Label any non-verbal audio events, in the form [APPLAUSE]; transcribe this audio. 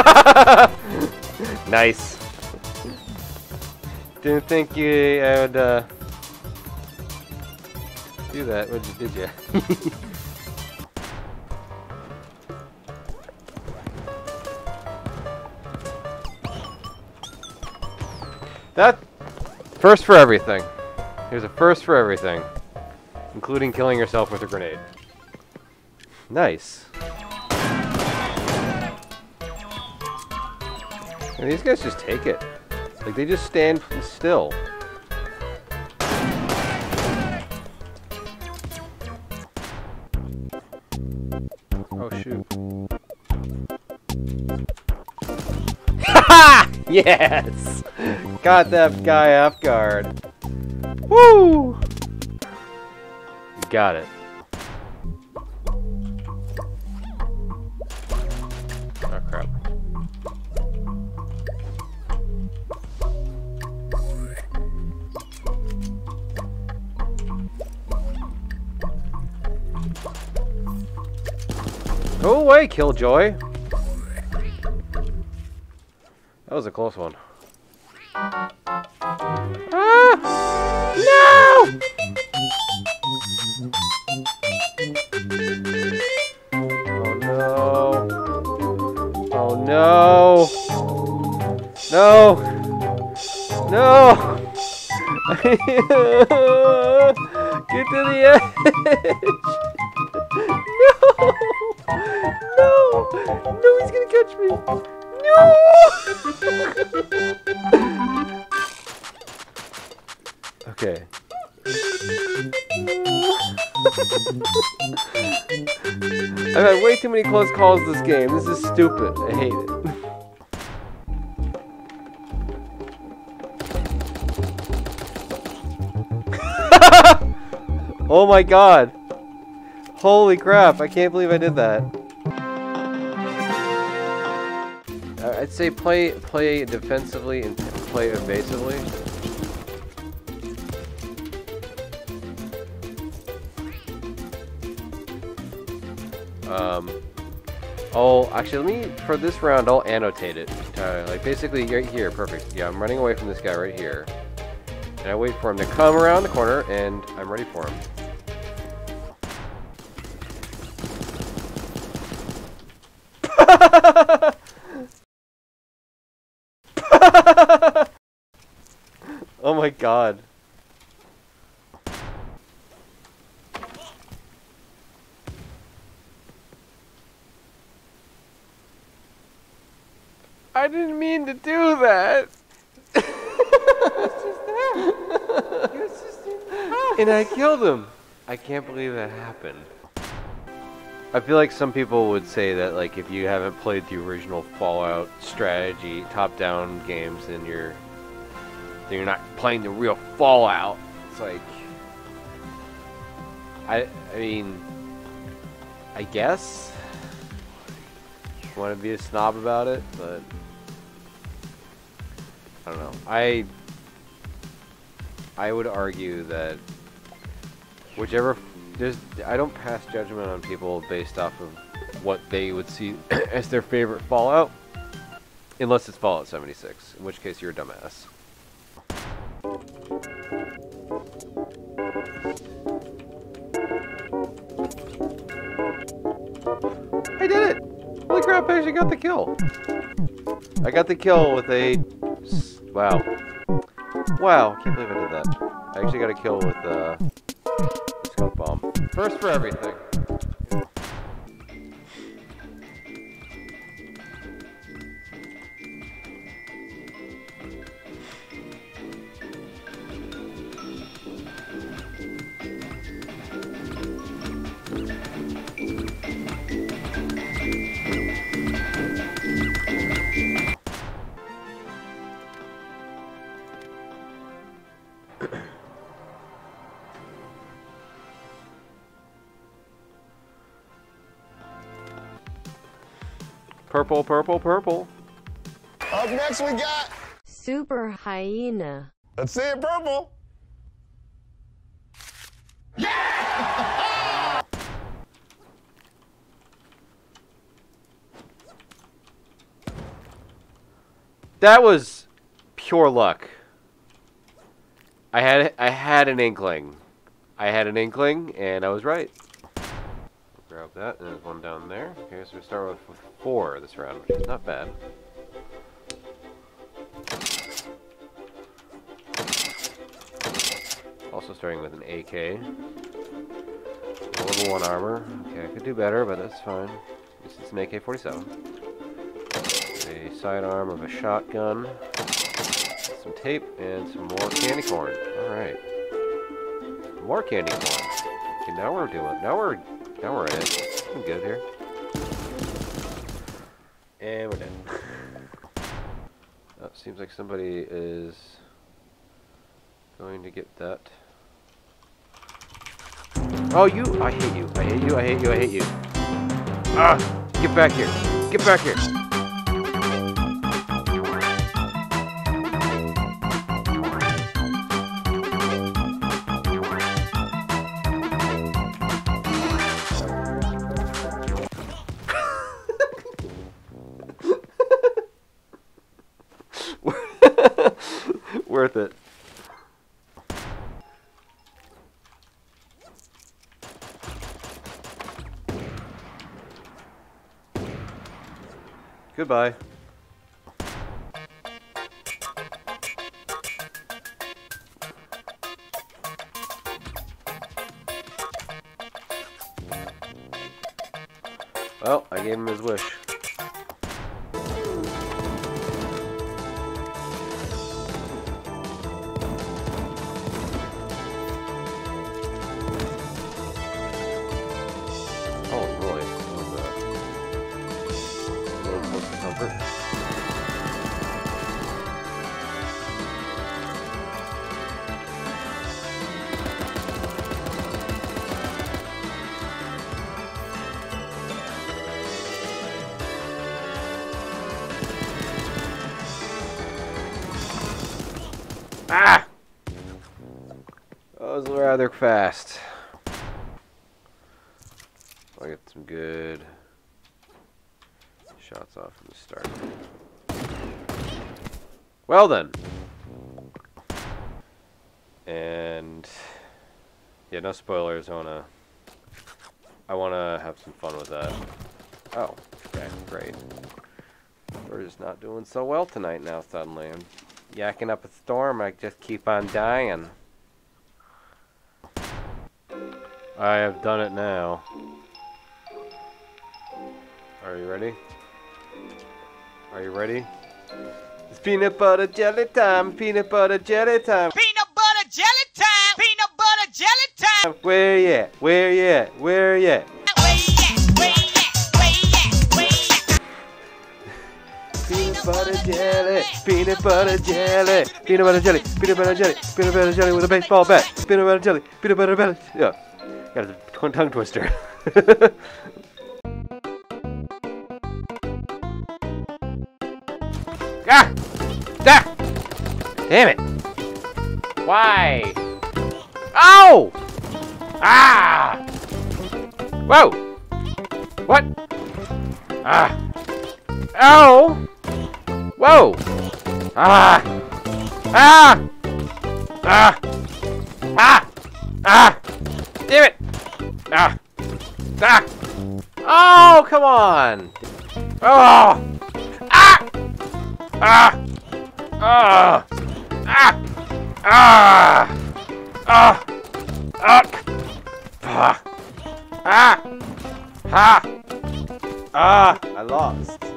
[LAUGHS] nice. Didn't think you would uh, do that, did you? [LAUGHS] that first for everything. Here's a first for everything, including killing yourself with a grenade. Nice. And these guys just take it. Like, they just stand still. Oh, shoot. Ha [LAUGHS] yes! Got that guy off guard. Woo! got it. Go away, Killjoy! That was a close one. Ah! No! Oh no. Oh no. No. No. [LAUGHS] Get to the edge. [GASPS] no. No. He's gonna catch me. No. [LAUGHS] okay. I've had way too many close calls this game. This is stupid. I hate it. [LAUGHS] oh my god. Holy crap, I can't believe I did that. Uh, I'd say play play defensively and play evasively. Um, oh, actually, let me, for this round, I'll annotate it. Uh, like, basically, right here, perfect. Yeah, I'm running away from this guy right here. And I wait for him to come around the corner, and I'm ready for him. [LAUGHS] oh my god. I didn't mean to do that. and I killed him. I can't believe that happened. I feel like some people would say that like if you haven't played the original Fallout strategy top-down games, then you're then you're not playing the real Fallout. It's like I I mean I guess want to be a snob about it, but I don't know. I I would argue that whichever there's I don't pass judgment on people based off of what they would see [COUGHS] as their favorite Fallout, unless it's Fallout 76, in which case you're a dumbass. I did it! Holy crap, I actually got the kill. I got the kill with a... Wow. Wow, I can't believe I did that. I actually got a kill with bomb. First for everything. Purple, purple, purple. Up next we got, Super hyena. let's see it purple. Yeah! That was pure luck. I had I had an inkling. I had an inkling, and I was right. Grab that, and there's one down there. Okay, so we start with, with four this round, which is not bad. Also starting with an AK. Level 1 armor. Okay, I could do better, but that's fine. This is an AK-47. A sidearm of a shotgun. Some tape and some more candy corn. Alright. More candy corn. Okay, now we're doing now we're now we're in it. I'm good here. And we're done. [LAUGHS] Oh, seems like somebody is going to get that. Oh, you! I hate you. I hate you. I hate you. I hate you. Ah! Get back here. Get back here. Worth it. Goodbye. Well, I gave him his wish. Ah! That was rather fast. I get some good shots off from the start. Well then. And yeah, no spoilers. I wanna I wanna have some fun with that. Oh, okay, great. We're just not doing so well tonight now suddenly. I'm yakking up a storm, I just keep on dying. I have done it now. Are you ready? Are you ready? It's peanut butter jelly time, peanut butter jelly time. Peanut butter jelly time. Peanut butter jelly time. Where you at? Where you at? Where you at? Where you at? Where you? Where you at? Where you at? Peanut butter jelly, peanut butter jelly, peanut butter jelly, peanut butter jelly, peanut butter jelly with a baseball bat, peanut butter jelly, peanut butter jelly. Yeah, got a tongue twister. [LAUGHS] ah! Ah! Damn it! Why? Oh! Ah! Whoa! What? Ah! Ow! Whoa! Ah! Ah! Ah! Ah! Ah! Damn it! Ah! Ah! Oh, come on! Oh! Ah! Ah! Ah! Ah! Ah! Ah! Ah! Ah! Ah! Ah! Ah! I lost.